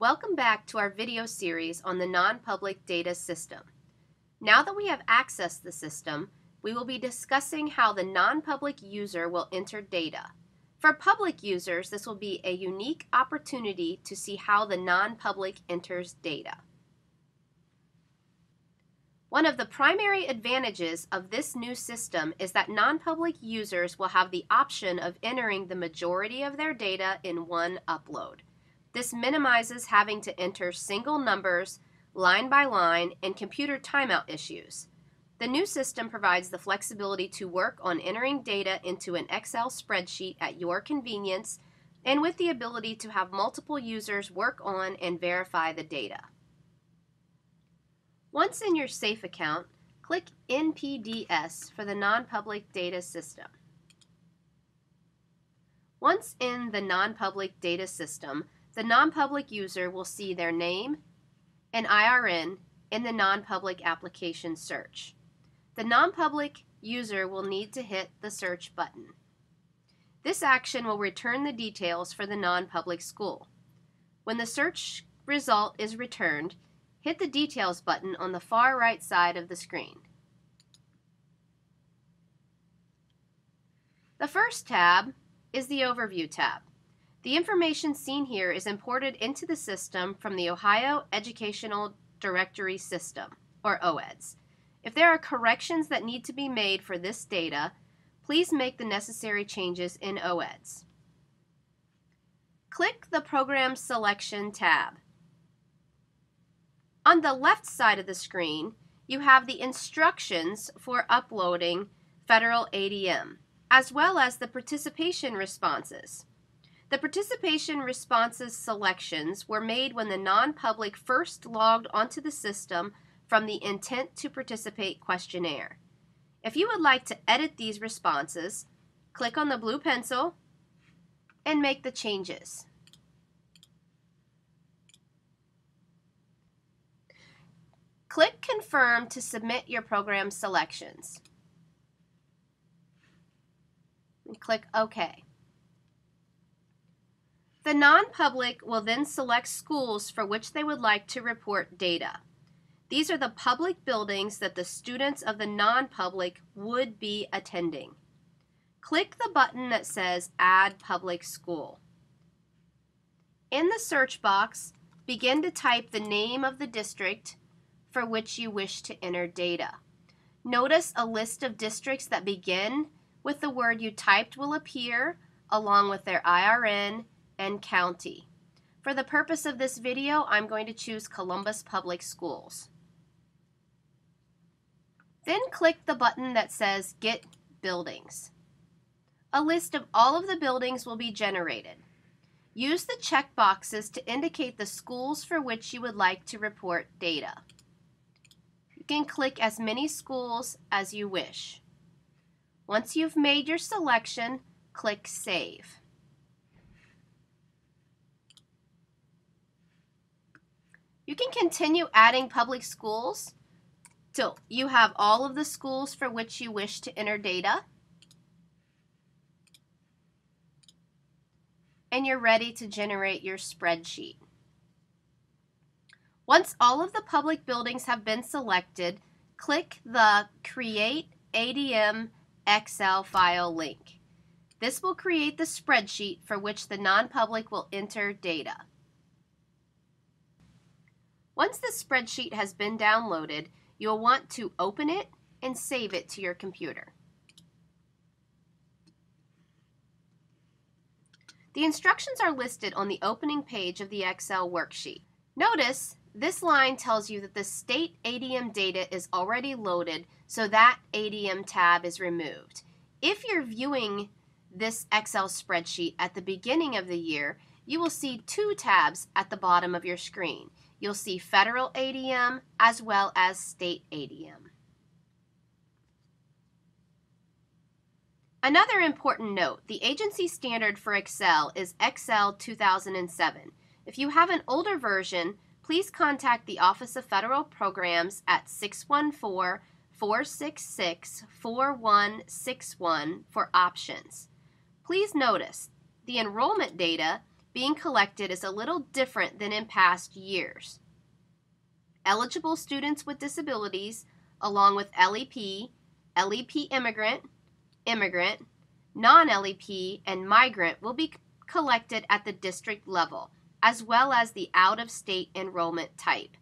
Welcome back to our video series on the non-public data system. Now that we have accessed the system, we will be discussing how the non-public user will enter data. For public users, this will be a unique opportunity to see how the non-public enters data. One of the primary advantages of this new system is that non-public users will have the option of entering the majority of their data in one upload. This minimizes having to enter single numbers, line by line, and computer timeout issues. The new system provides the flexibility to work on entering data into an Excel spreadsheet at your convenience and with the ability to have multiple users work on and verify the data. Once in your SAFE account, click NPDS for the non-public data system. Once in the non-public data system, the non-public user will see their name and IRN in the non-public application search. The non-public user will need to hit the search button. This action will return the details for the non-public school. When the search result is returned, hit the Details button on the far right side of the screen. The first tab is the Overview tab. The information seen here is imported into the system from the Ohio Educational Directory System, or OEDS. If there are corrections that need to be made for this data, please make the necessary changes in OEDS. Click the Program Selection tab. On the left side of the screen, you have the instructions for uploading Federal ADM, as well as the participation responses. The participation responses selections were made when the non-public first logged onto the system from the Intent to Participate questionnaire. If you would like to edit these responses, click on the blue pencil and make the changes. Click Confirm to submit your program selections. And click OK. The non-public will then select schools for which they would like to report data. These are the public buildings that the students of the non-public would be attending. Click the button that says Add Public School. In the search box, begin to type the name of the district for which you wish to enter data. Notice a list of districts that begin with the word you typed will appear along with their IRN and county. For the purpose of this video, I'm going to choose Columbus Public Schools. Then click the button that says Get Buildings. A list of all of the buildings will be generated. Use the check boxes to indicate the schools for which you would like to report data. You can click as many schools as you wish. Once you've made your selection, click Save. You can continue adding public schools till you have all of the schools for which you wish to enter data. And you're ready to generate your spreadsheet. Once all of the public buildings have been selected, click the Create ADM Excel file link. This will create the spreadsheet for which the non-public will enter data. Once the spreadsheet has been downloaded, you'll want to open it and save it to your computer. The instructions are listed on the opening page of the Excel worksheet. Notice this line tells you that the state ADM data is already loaded, so that ADM tab is removed. If you're viewing this Excel spreadsheet at the beginning of the year, you will see two tabs at the bottom of your screen you'll see federal ADM as well as state ADM. Another important note, the agency standard for Excel is Excel 2007. If you have an older version, please contact the Office of Federal Programs at 614 466 4161 for options. Please notice the enrollment data being collected is a little different than in past years. Eligible students with disabilities, along with LEP, LEP immigrant, immigrant, non LEP, and migrant, will be collected at the district level, as well as the out of state enrollment type.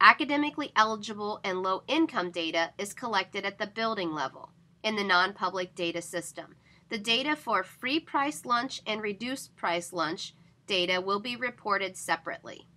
Academically eligible and low income data is collected at the building level in the non public data system. The data for free price lunch and reduced price lunch data will be reported separately.